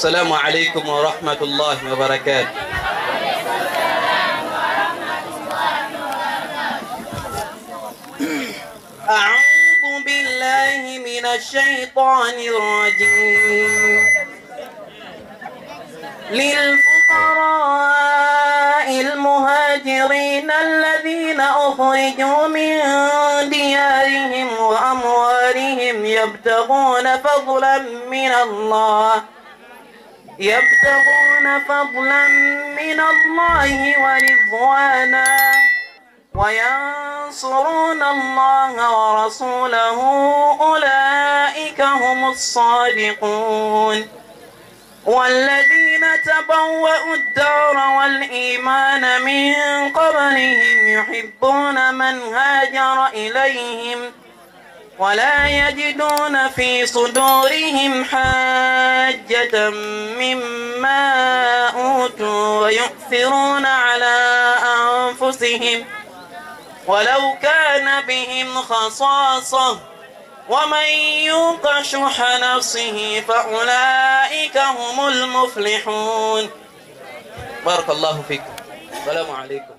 السلام عليكم ورحمة الله وبركاته. أعوذ بالله من الشيطان الرجيم. للفقراء المهاجرين الذين أخرجوا من ديارهم وأموالهم يبتغون فضلا من الله. يبتغون فضلا من الله ورضوانا وينصرون الله ورسوله أولئك هم الصادقون والذين تبوأوا الدار والإيمان من قبلهم يحبون من هاجر إليهم ولا يجدون في صدورهم حاجة مما أوتوا ويؤثرون على أنفسهم ولو كان بهم خصاصة ومن يوق شح نفسه فأولئك هم المفلحون بارك الله فيكم. السلام عليكم.